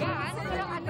야안 들어가는